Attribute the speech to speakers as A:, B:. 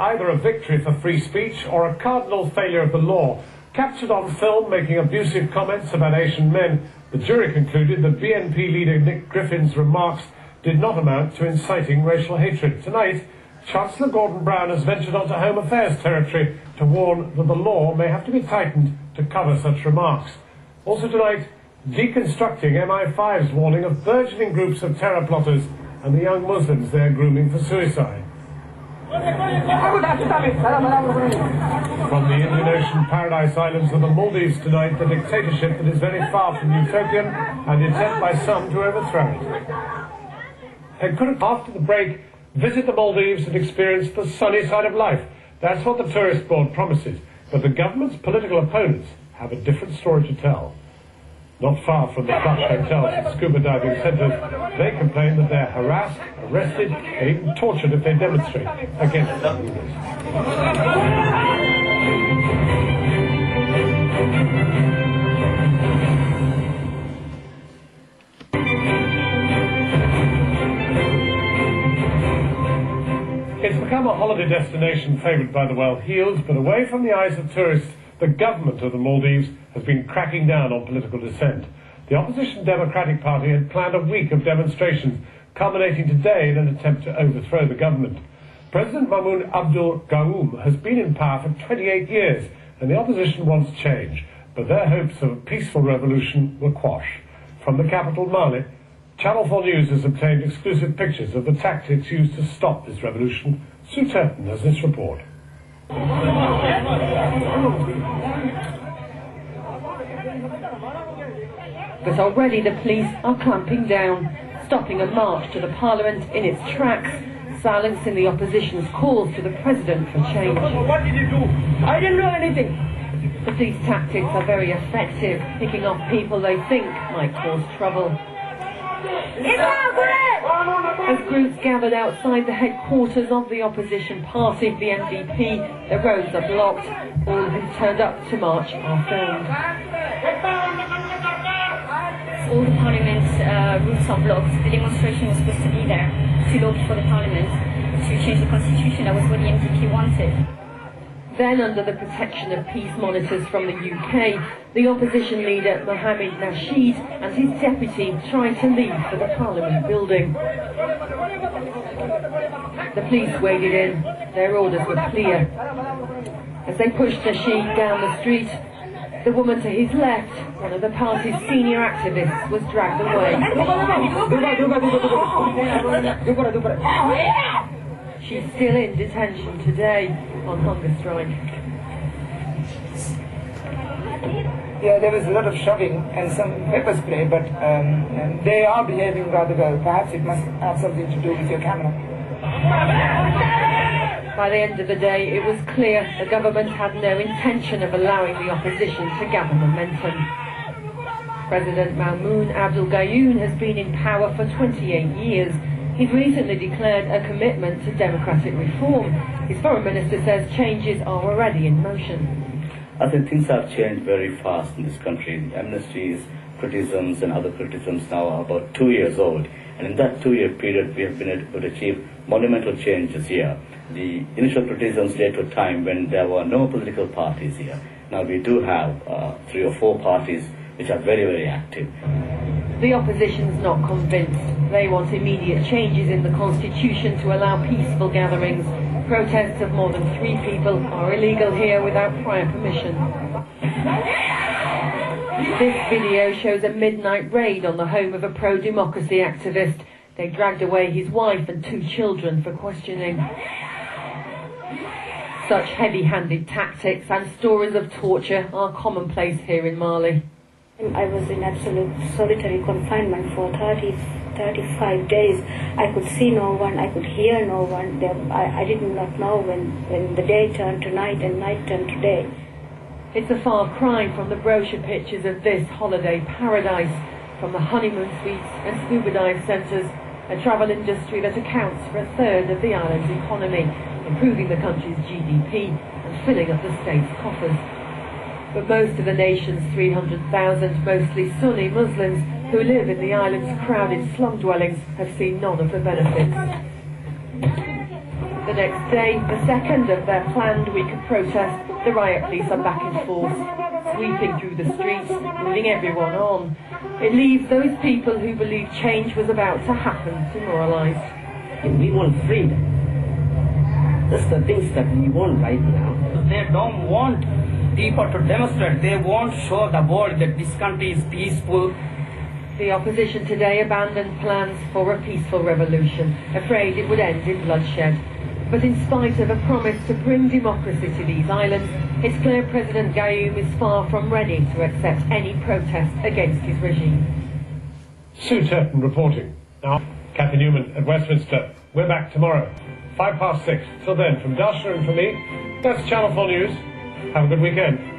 A: either a victory for free speech or a cardinal failure of the law. Captured on film making abusive comments about Asian men, the jury concluded that BNP leader Nick Griffin's remarks did not amount to inciting racial hatred. Tonight, Chancellor Gordon Brown has ventured onto Home Affairs territory to warn that the law may have to be tightened to cover such remarks. Also tonight, deconstructing MI5's warning of burgeoning groups of terror plotters and the young Muslims they're grooming for suicide. From the Indian Ocean paradise islands of the Maldives tonight, the dictatorship that is very far from utopian and attempt by some to overthrow it. And could after the break visit the Maldives and experience the sunny side of life. That's what the tourist board promises. But the government's political opponents have a different story to tell. Not far from the Club hotels and scuba diving centres, they complain that they're harassed, arrested, and even tortured if they demonstrate against the. It's become a holiday destination favoured by the well-heeled, but away from the eyes of tourists, the government of the Maldives has been cracking down on political dissent. The opposition Democratic Party had planned a week of demonstrations, culminating today in an attempt to overthrow the government. President Maumoon Abdul Gayoom has been in power for 28 years, and the opposition wants change, but their hopes of a peaceful revolution were quashed. From the capital, Male, Channel 4 News has obtained exclusive pictures of the tactics used to stop this revolution. Sue Turton has this report.
B: But already the police are clamping down, stopping a march to the parliament in its tracks, silencing the opposition's calls to the president for change.
C: What did you do? I didn't do anything.
B: But these tactics are very effective, picking off people they think might cause trouble. As groups gathered outside the headquarters of the opposition party, the MDP, the roads are blocked. All who turned up to march are filmed.
D: All the parliament's uh, routes are blocked. The demonstration was supposed to be there to lobby for the parliament to change the constitution. That was what the MDP wanted.
B: Then, under the protection of peace monitors from the UK, the opposition leader Mohamed Nasheed and his deputy tried to leave for the Parliament building. The police waded in. Their orders were clear. As they pushed Nasheed down the street, the woman to his left, one of the party's senior activists, was dragged away. She's still in detention today on hunger strike.
E: Yeah, there was a lot of shoving and some pepper spray, but um, they are behaving rather well. Perhaps it must have something to do with your camera.
B: By the end of the day, it was clear the government had no intention of allowing the opposition to gather momentum. President Maumoon Abdul Gayoom has been in power for 28 years. He's recently declared a commitment to democratic reform. His foreign minister says changes are already in motion.
F: I think things have changed very fast in this country. Amnesties, criticisms, and other criticisms now are about two years old. And in that two-year period, we have been able to achieve monumental changes here. The initial criticisms led to a time when there were no political parties here. Now we do have uh, three or four parties which are very, very active.
B: The opposition's not convinced. They want immediate changes in the constitution to allow peaceful gatherings. Protests of more than three people are illegal here without prior permission. This video shows a midnight raid on the home of a pro-democracy activist. They dragged away his wife and two children for questioning. Such heavy-handed tactics and stories of torture are commonplace here in Male.
G: I was in absolute solitary confinement for 30, 35 days. I could see no one, I could hear no one. I, I did not know when, when the day turned to night and night turned to day.
B: It's a far cry from the brochure pictures of this holiday paradise, from the honeymoon suites and scuba dive centres, a travel industry that accounts for a third of the island's economy, improving the country's GDP and filling up the state's coffers. But most of the nation's 300,000 mostly Sunni Muslims who live in the island's crowded slum dwellings have seen none of the benefits. The next day, the second of their planned week of protest, the riot police are back in force, sweeping through the streets, moving everyone on. It leaves those people who believe change was about to happen demoralised.
C: We want freedom. That's the things that we want right now. They don't want people to demonstrate. They won't show the world that this country is peaceful.
B: The opposition today abandoned plans for a peaceful revolution, afraid it would end in bloodshed. But in spite of a promise to bring democracy to these islands, it's clear President Gayoom is far from ready to accept any protest against his regime.
A: Sue Turton reporting. Now, Kathy Newman at Westminster. We're back tomorrow, five past six. Till then, from Dasha and from me, that's Channel 4 News. Have a good weekend.